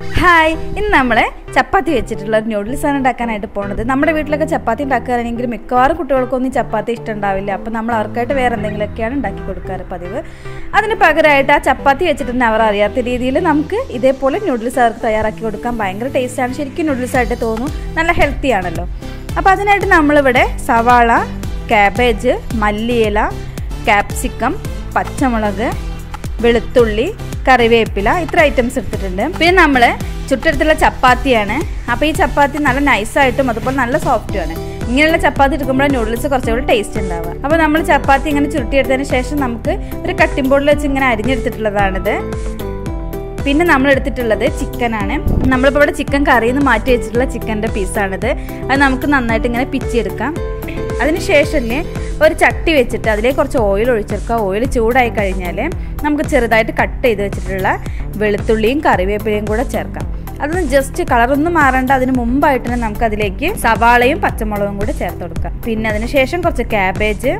Hi ഇന്ന് നമ്മൾ ചപ്പാത്തി വെച്ചിട്ടുള്ള ആണ് ഉണ്ടാക്കാനായിട്ട് പോണത്. നമ്മുടെ വീട്ടിലൊക്കെ ചപ്പാത്തി ഉണ്ടാക്കുകയാണെങ്കിൽ മിക്കവാറും കുട്ടികൾക്കൊന്നും ചപ്പാത്തി ഇഷ്ടം ഉണ്ടാവില്ല അപ്പോൾ നമ്മൾ അവർക്കായിട്ട് വേറെ എന്തെങ്കിലുമൊക്കെയാണ് ഉണ്ടാക്കി കൊടുക്കാറ് പതിവ്. അതിന് പകരമായിട്ട് ആ ചപ്പാത്തി വെച്ചിട്ട് അവർ അറിയാത്ത രീതിയിൽ നമുക്ക് ഇതേപോലെ ന്യൂഡിൽസ് അവർക്ക് തയ്യാറാക്കി കൊടുക്കാൻ ഭയങ്കര ടേസ്റ്റാണ് ശരിക്കും ന്യൂഡിൽസ് ആയിട്ട് തോന്നും. നല്ല ഹെൽത്തി ആണല്ലോ. അപ്പോൾ അതിനായിട്ട് നമ്മളിവിടെ സവാള ക്യാബേജ് മല്ലിയില ക്യാപ്സിക്കം പച്ചമുളക് വെളുത്തുള്ളി കറിവേപ്പില ഇത്ര ഐറ്റംസ് എടുത്തിട്ടുണ്ട്. പിന്നെ നമ്മൾ ചുട്ടെടുത്തുള്ള ചപ്പാത്തിയാണ്. അപ്പോൾ ഈ ചപ്പാത്തി നല്ല നൈസായിട്ടും അതുപോലെ നല്ല സോഫ്റ്റുമാണ് ഇങ്ങനെയുള്ള ചപ്പാത്തി എടുക്കുമ്പോൾ നൂഡിൽസ് കുറച്ചുകൂടി ടേസ്റ്റ് ഉണ്ടാവുക. അപ്പോൾ നമ്മൾ ചപ്പാത്തി ഇങ്ങനെ ചുരുട്ടിയെടുത്തതിന് ശേഷം നമുക്ക് ഒരു കട്ടിംഗ് ബോർഡിൽ വെച്ച് ഇങ്ങനെ അരിഞ്ഞെടുത്തിട്ടുള്ളതാണിത്. പിന്നെ നമ്മൾ എടുത്തിട്ടുള്ളത് ചിക്കനാണ് നമ്മളിപ്പോൾ ഇവിടെ ചിക്കൻ കറിയിൽ നിന്ന് മാറ്റി വെച്ചിട്ടുള്ള ചിക്കന്റെ പീസാണിത് അത് നമുക്ക് നന്നായിട്ട് ഇങ്ങനെ പിച്ചെടുക്കാം അതിനുശേഷം ഒരു ചട്ടി വെച്ചിട്ട് അതിലേക്ക് കുറച്ച് ഓയിൽ ഒഴിച്ചെടുക്കുക. ഓയിൽ ചൂടായി കഴിഞ്ഞാൽ നമുക്ക് ചെറുതായിട്ട് കട്ട് ചെയ്ത് വെച്ചിട്ടുള്ള വെളുത്തുള്ളിയും കറിവേപ്പിലയും കൂടെ ചേർക്കാം. അതൊന്ന് ജസ്റ്റ് കളറൊന്നും മാറേണ്ട. അതിന് മുമ്പായിട്ട് തന്നെ നമുക്ക് അതിലേക്ക് സവാളയും പച്ചമുളകും കൂടെ ചേർത്ത് കൊടുക്കാം പിന്നെ അതിന് ശേഷം കുറച്ച് ക്യാബേജ്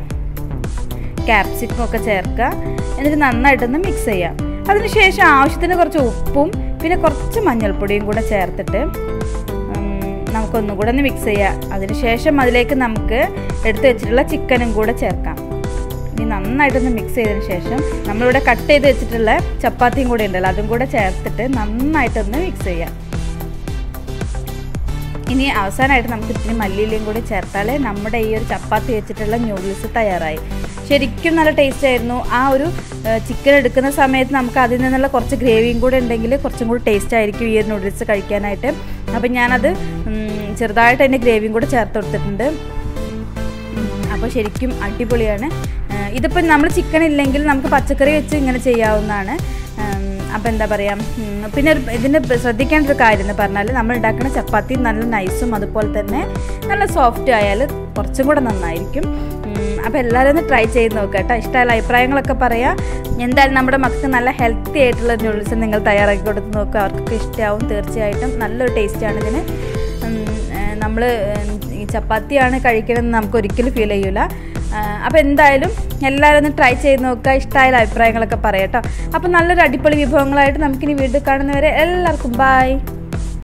ക്യാപ്സിക്കം ഒക്കെ ചേർക്കുക. എന്നിട്ട് നന്നായിട്ടൊന്ന് മിക്സ് ചെയ്യാം അതിനുശേഷം ആവശ്യത്തിന് കുറച്ച് ഉപ്പും പിന്നെ കുറച്ച് മഞ്ഞൾപ്പൊടിയും കൂടെ ചേർത്തിട്ട് നമുക്കൊന്നും കൂടെ ഒന്ന് മിക്സ് ചെയ്യാം. അതിനുശേഷം അതിലേക്ക് നമുക്ക് എടുത്തു വെച്ചിട്ടുള്ള ചിക്കനും കൂടെ ചേർക്കാം. ഇനി നന്നായിട്ടൊന്ന് മിക്സ് ചെയ്തതിന് ശേഷം നമ്മളിവിടെ കട്ട് ചെയ്ത് വെച്ചിട്ടുള്ള ചപ്പാത്തിയും കൂടെ ഉണ്ടല്ലോ അതും കൂടെ ചേർത്തിട്ട് നന്നായിട്ടൊന്ന് മിക്സ് ചെയ്യാം. ഇനി അവസാനമായിട്ട് നമുക്ക് ഇത്തിരി മല്ലിയിലയും കൂടി ചേർത്താൽ നമ്മുടെ ഈ ഒരു ചപ്പാത്തി വെച്ചിട്ടുള്ള ന്യൂഡിൽസ് തയ്യാറായി. ശരിക്കും നല്ല ടേസ്റ്റ് ആയിരുന്നു. ആ ഒരു ചിക്കൻ എടുക്കുന്ന സമയത്ത് നമുക്ക് അതിൽ നിന്നുള്ള കുറച്ച് ഗ്രേവിയും കൂടെ ഉണ്ടെങ്കിൽ കുറച്ചും കൂടി ടേസ്റ്റ് ആയിരിക്കും ഈ ഒരു നൂഡിൽസ് കഴിക്കാനായിട്ട്. അപ്പം ഞാനത് ചെറുതായിട്ട് അതിന്റെ ഗ്രേവിയും കൂടെ ചേർത്ത് കൊടുത്തിട്ടുണ്ട്. അപ്പോൾ ശരിക്കും അടിപൊളിയാണ്. ഇതിപ്പോൾ നമ്മൾ ചിക്കൻ ഇല്ലെങ്കിൽ നമുക്ക് പച്ചക്കറി വെച്ച് ഇങ്ങനെ ചെയ്യാവുന്നതാണ്. അപ്പോൾ എന്താ പറയുക പിന്നെ ഇതിന് ശ്രദ്ധിക്കേണ്ട ഒരു കാര്യം എന്ന് പറഞ്ഞാൽ നമ്മൾ ഉണ്ടാക്കുന്ന ചപ്പാത്തി നല്ല നൈസും അതുപോലെ തന്നെ നല്ല സോഫ്റ്റ് ആയാൽ കുറച്ചും കൂടെ നന്നായിരിക്കും. അപ്പോൾ എല്ലാവരും ഒന്ന് ട്രൈ ചെയ്ത് നോക്കുക കേട്ടോ. ഇഷ്ടമുള്ള അഭിപ്രായങ്ങളൊക്കെ പറയാം. എന്തായാലും നമ്മുടെ മക്കൾക്ക് നല്ല ഹെൽത്തി ആയിട്ടുള്ള നൂഡിൽസ് നിങ്ങൾ തയ്യാറാക്കി കൊടുത്ത് നോക്കുക അവർക്കൊക്കെ ഇഷ്ടമാവും തീർച്ചയായിട്ടും. നല്ലൊരു ടേസ്റ്റാണ് ഇതിന്. നമ്മൾ ചപ്പാത്തിയാണ് കഴിക്കണമെന്ന് നമുക്ക് ഒരിക്കലും ഫീൽ ചെയ്യില്ല അപ്പോൾ എന്തായാലും എല്ലാവരും ഒന്ന് ട്രൈ ചെയ്ത് നോക്കുക ഇഷ്ടമായ അഭിപ്രായങ്ങളൊക്കെ പറയാം കേട്ടോ. അപ്പോൾ നല്ലൊരു അടിപൊളി വിഭവങ്ങളായിട്ട് നമുക്കിനി വീണ്ടും കാണുന്നവരെ എല്ലാവർക്കും ബായ്